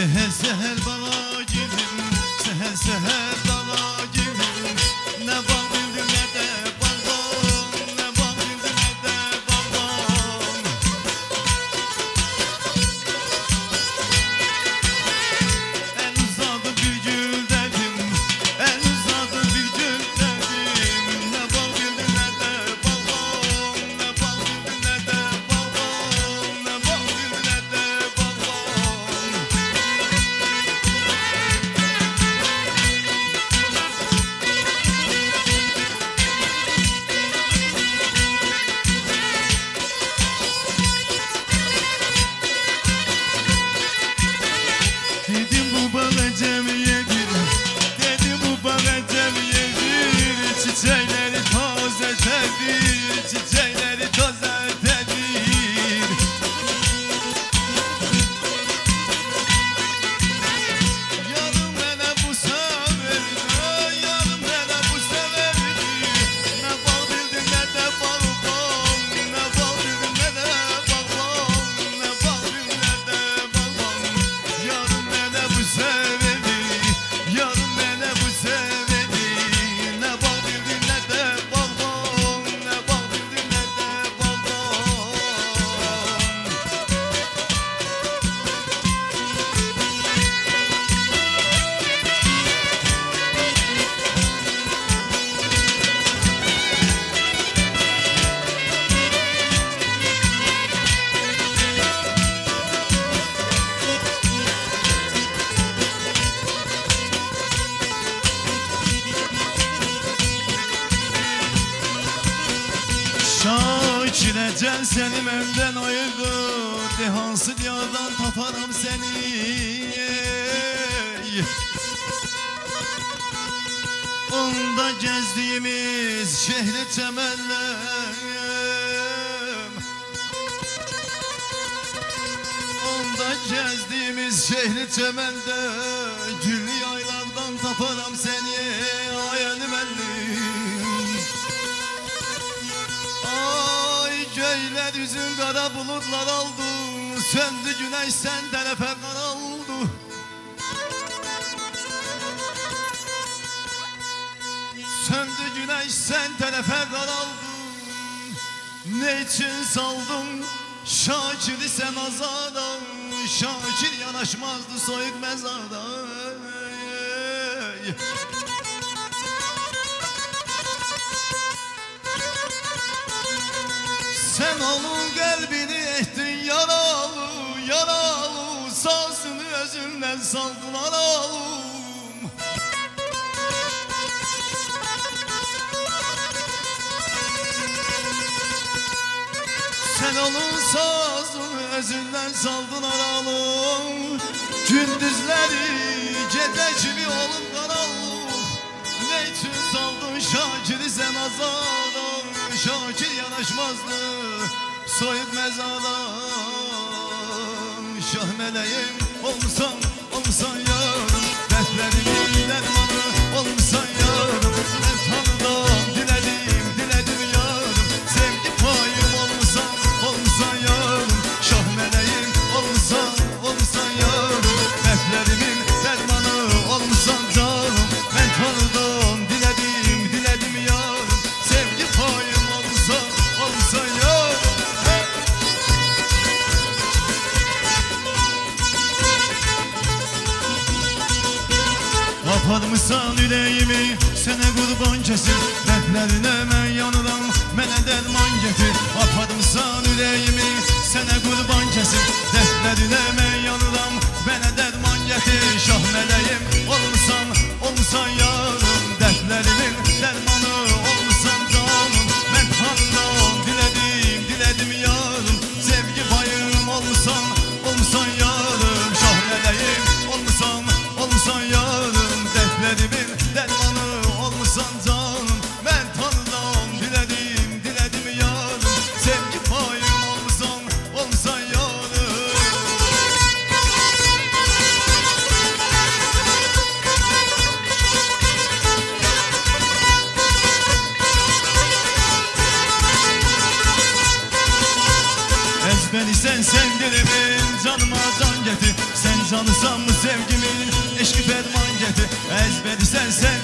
ese es el. Can seni benden ayırdı Dehansız yardan taparım seni. Onda gezdiğimiz şehri çemenlem Onda gezdiğimiz şehri çemende Güllü yaylardan taparım seni yüzün kara bulutlar oldu Söndü güneş senden efe kara oldu Söndü güneş senden efe kara oldu Ne için saldın? Şakir'i sen azada Şakir yanaşmazdı soyut mezada. Ey. Sen onun kalbini ettin yaralı yaralı Sazını özünden saldın aralım Sen onun sazını özünden saldın aralım Gündüzleri gece gibi olup karalım Ne için saldın Şakir'i sen azada Şakir yanaşmazdı. Soyup mezada Şah meleğim olsan olsan yarım Aparmışsan yüreğimi sene kurban kesin. Dertlerine mən yanıram mənə derman getir Aparmışsan yüreğimi sene kurban kesin. Dertlerine mən Dilimin canıma can getir. Sen canısan mı sevgimin? Eşki ferman getir. Ezberi sen sen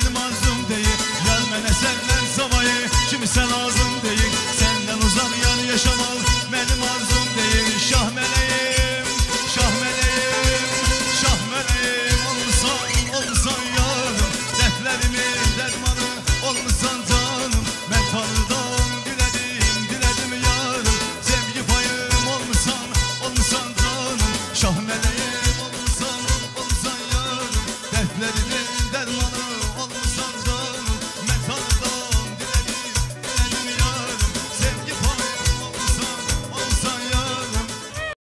The arzum